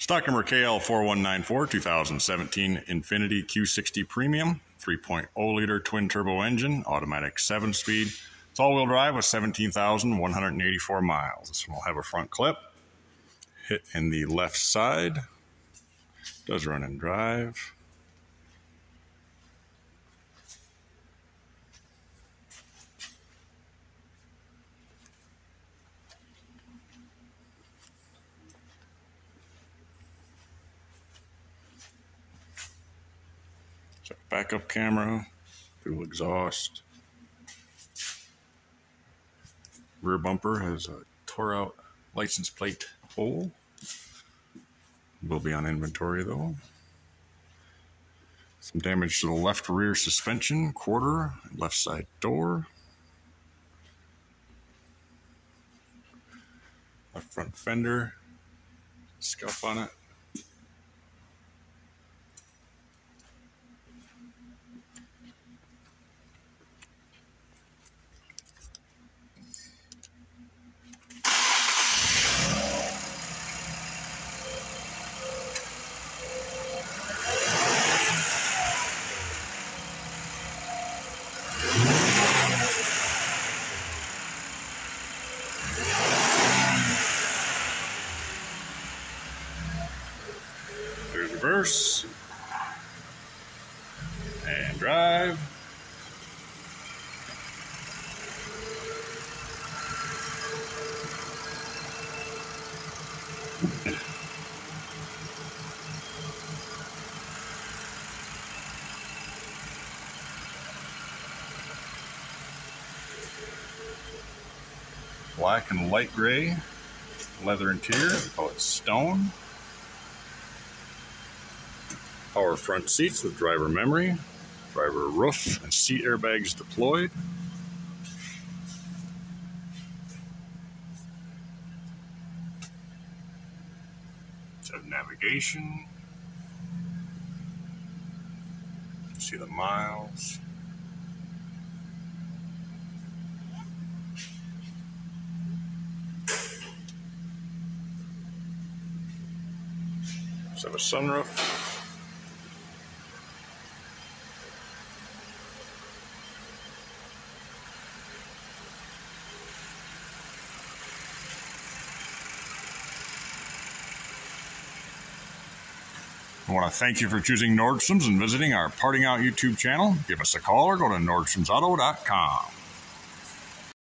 Stock number KL4194 2017 Infiniti Q60 Premium 3.0 liter twin turbo engine, automatic 7 speed. It's all wheel drive with 17,184 miles. This one will have a front clip. Hit in the left side. Does run and drive. Backup camera, dual exhaust. Rear bumper has a tore out license plate hole. Will be on inventory though. Some damage to the left rear suspension, quarter, left side door. Left front fender, scuff on it. Reverse. Drive. Black and light gray leather interior, oh, call it stone. Power front seats with driver memory, driver roof and seat airbags deployed. Set navigation. See the miles. Let's have a sunroof. I want to thank you for choosing Nordstrom's and visiting our Parting Out YouTube channel. Give us a call or go to nordstromsauto.com.